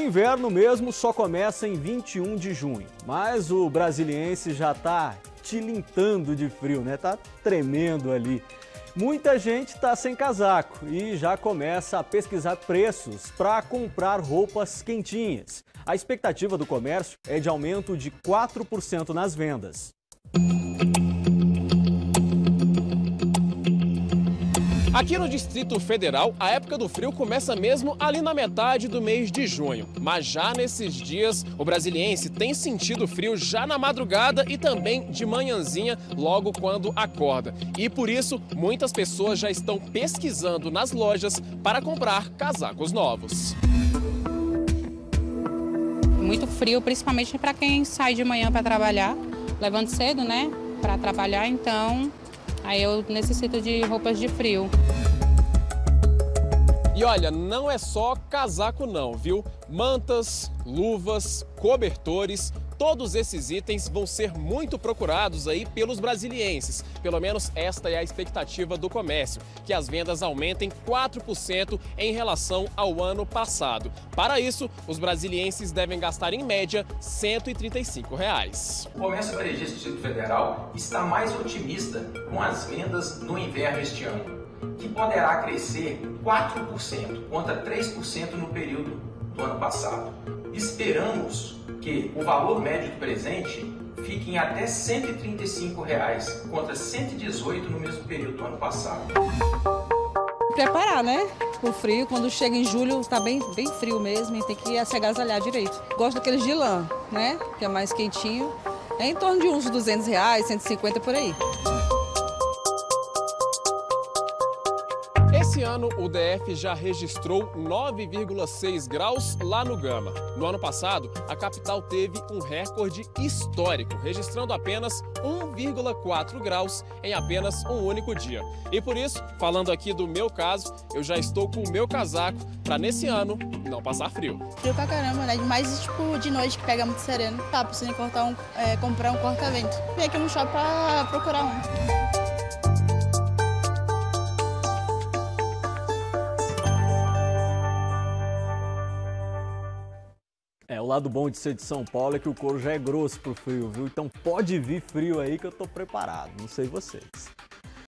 O inverno mesmo só começa em 21 de junho, mas o brasiliense já está tilintando de frio, né? Tá tremendo ali. Muita gente está sem casaco e já começa a pesquisar preços para comprar roupas quentinhas. A expectativa do comércio é de aumento de 4% nas vendas. Aqui no Distrito Federal, a época do frio começa mesmo ali na metade do mês de junho. Mas já nesses dias, o brasiliense tem sentido frio já na madrugada e também de manhãzinha, logo quando acorda. E por isso, muitas pessoas já estão pesquisando nas lojas para comprar casacos novos. Muito frio, principalmente para quem sai de manhã para trabalhar, levando cedo, né? Para trabalhar, então Aí eu necessito de roupas de frio. E olha, não é só casaco não, viu? Mantas, luvas, cobertores, todos esses itens vão ser muito procurados aí pelos brasilienses. Pelo menos esta é a expectativa do comércio, que as vendas aumentem 4% em relação ao ano passado. Para isso, os brasilienses devem gastar em média 135 reais. O comércio varejista do Distrito Federal está mais otimista com as vendas no inverno este ano que poderá crescer 4% contra 3% no período do ano passado. Esperamos que o valor médio do presente fique em até 135 reais, contra 118 no mesmo período do ano passado. Preparar, né? O frio, quando chega em julho, está bem, bem frio mesmo e tem que se agasalhar direito. Gosto daqueles de lã, né? Que é mais quentinho. É em torno de uns 200 reais, 150 por aí. Esse ano, o DF já registrou 9,6 graus lá no Gama. No ano passado, a capital teve um recorde histórico, registrando apenas 1,4 graus em apenas um único dia. E por isso, falando aqui do meu caso, eu já estou com o meu casaco para nesse ano não passar frio. Frio pra caramba, né? Mais tipo de noite que pega muito sereno. Tá precisando cortar um, é, comprar um corta-vento. Vim aqui no shopping pra procurar um. É, o lado bom de ser de São Paulo é que o couro já é grosso pro frio, viu? Então pode vir frio aí que eu tô preparado, não sei vocês.